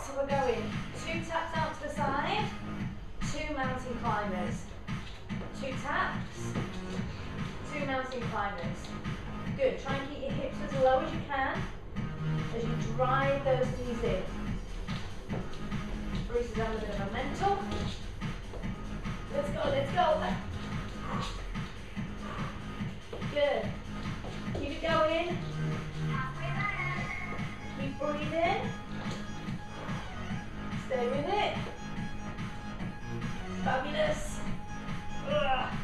So we're going two taps out to the side, two mountain climbers. Two taps, two mountain climbers. Good, try and keep your hips as low as you can as you drive those knees in. Bruce is on a bit of a mental. Let's go, let's go. Good. Keep it going. Keep breathing. Stay with it. Fabulous. Ugh.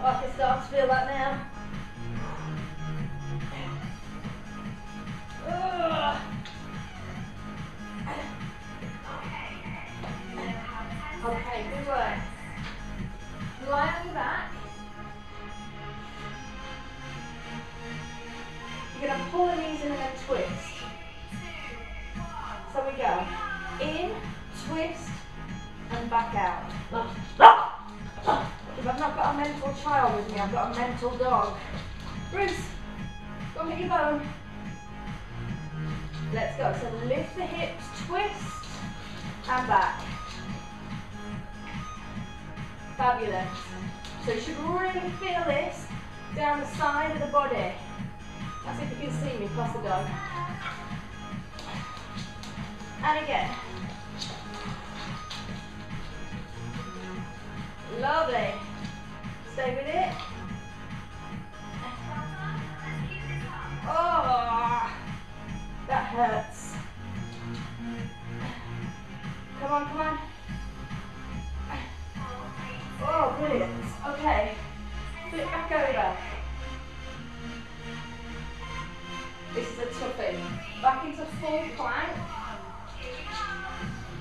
Oh, I can start to feel that now. Ugh. Okay, good work. Lie on your back. You're going to pull the knees in and then twist. Out. If I've not got a mental child with me, I've got a mental dog. Bruce, go and get your bone. Let's go. So lift the hips, twist, and back. Fabulous. So you should really feel this down the side of the body. That's if you can see me plus the dog. And again. Lovely. Stay with it. Oh, that hurts. Come on, come on. Oh, brilliant. Okay. Flip back over. This is a toughie. Back into full plank.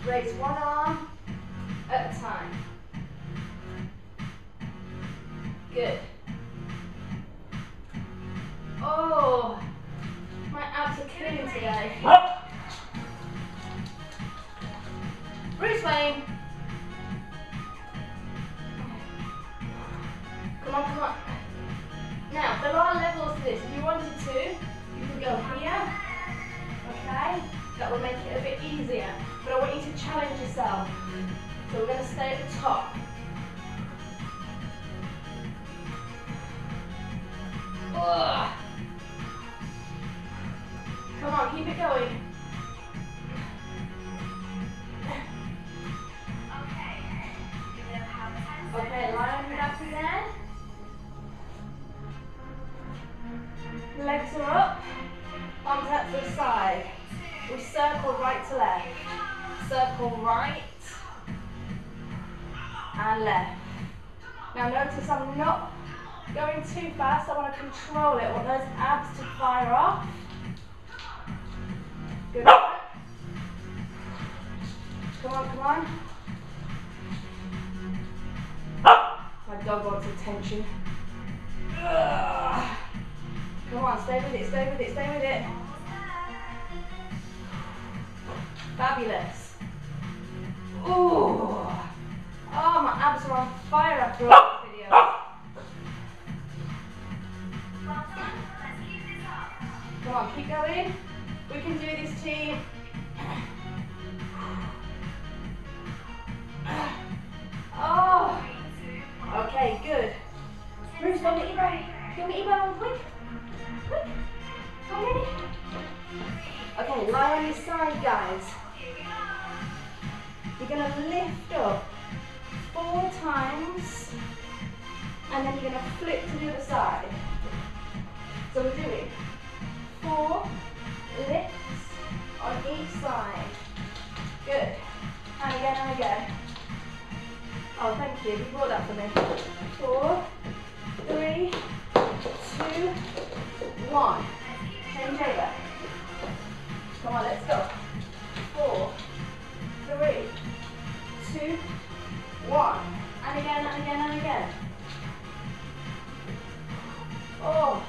Raise one arm at a time. Good. Oh, my abs are killing me today. Bruce Wayne. Come on, come on. Now, there are levels to this. If you wanted to, you can go here. Okay? That will make it a bit easier. But I want you to challenge yourself. So we're going to stay at the top. Come on, keep it going. Okay, on your back again. Legs are up, arms out to the side. We circle right to left. Circle right and left. Now notice I'm not going too fast. I want to control it. I want those abs to fire off. Good work. Come on, come on. My dog wants attention. Ugh. Come on, stay with it, stay with it, stay with it. Fabulous. Ooh. Oh, my abs are on fire after all On, keep going. We can do this, team. Oh. Okay, good. Bruce, go your bone. Go get your bone, quick. Quick. Okay, lie on your side, guys. You're going to lift up four times, and then you're going to flip to the other side. Come on, let's go. Four, three, two, one. And again, and again, and again. Oh.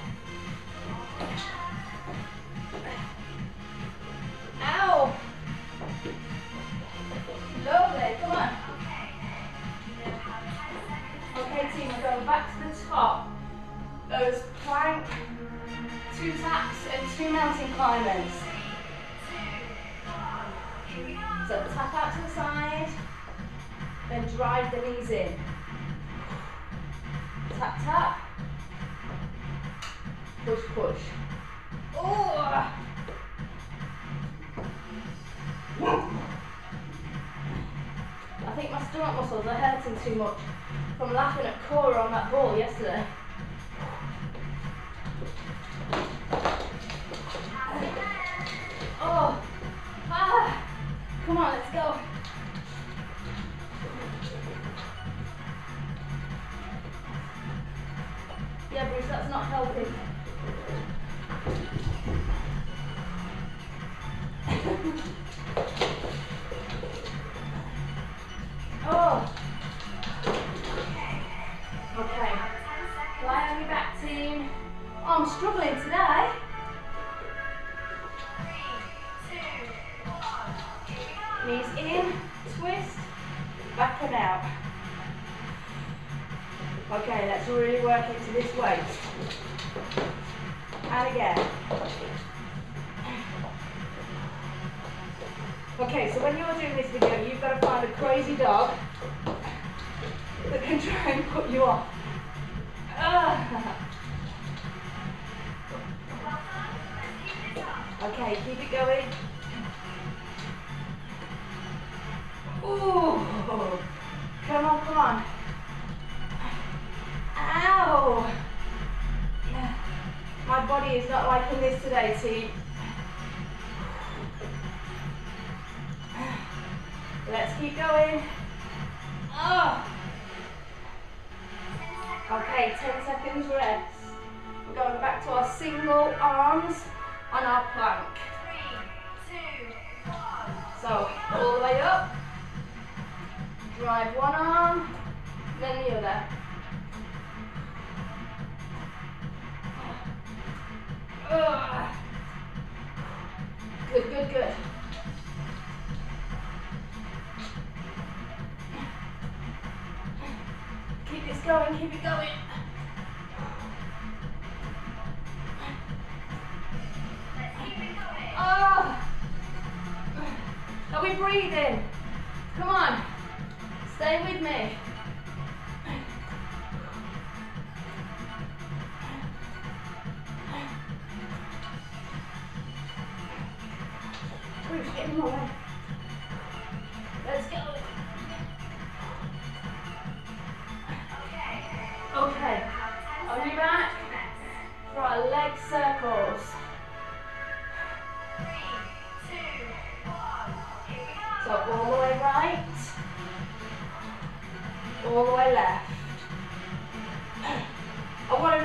Ow. Lovely, come on. Okay team, we're going back to the top. Those plank, two taps and two mountain climbers. So tap out to the side, then drive the knees in. Tap, tap. Push, push. Oh! I think my stomach muscles are hurting too much from laughing at Cora on that ball yesterday. Come on, let's go. Yeah, Bruce, that's not helping. oh. Okay. Lie on your back, team. Oh, I'm struggling today. Let's really work into this weight. And again. Okay, so when you're doing this video, you've got to find a crazy dog that can try and put you off. Ah. Okay, keep it going. Ooh. Come on, come on. Ow. My body is not liking this today, team. Let's keep going. Oh. Okay, 10 seconds rest. We're going back to our single arms on our plank. So, all the way up. Drive one arm, then the other. Good, good, good. Keep this going, keep it going. Oh. Are we breathing? Come on. Stay with me.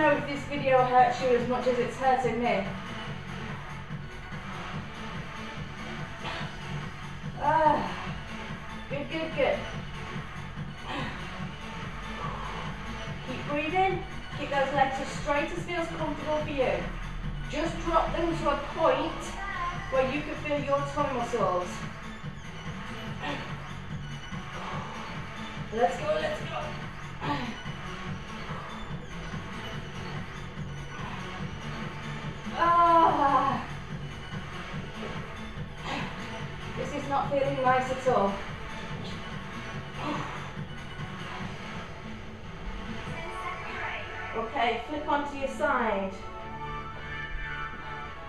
Know if this video hurts you as much as it's hurting me. Ah, good, good, good. Keep breathing. Keep those legs as straight as feels comfortable for you. Just drop them to a point where you can feel your tummy muscles. Let's go, let's go. Ah. This is not feeling nice at all. Okay, flip onto your side.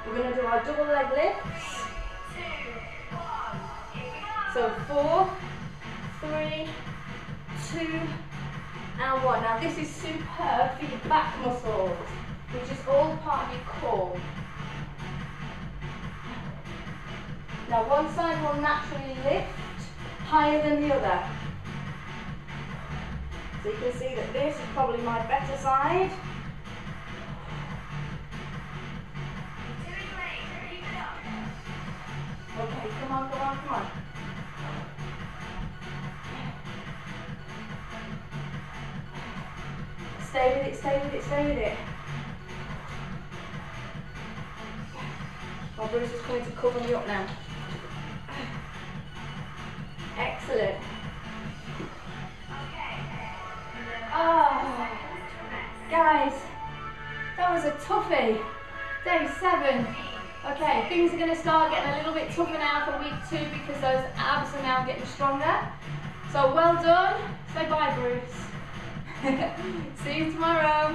We're going to do our double leg lifts. So four, three, two, and one. Now this is superb for your back muscles, which is all part of your core. Now one side will naturally lift higher than the other. So you can see that this is probably my better side. Okay, come on, come on, come on. Stay with it, stay with it, stay with it. Bruce is coming to cover me up now. Excellent. Oh, guys, that was a toughie. Day seven Okay, things are going to start getting a little bit tougher now for week two because those abs are now getting stronger. So well done. Say bye, Bruce. See you tomorrow.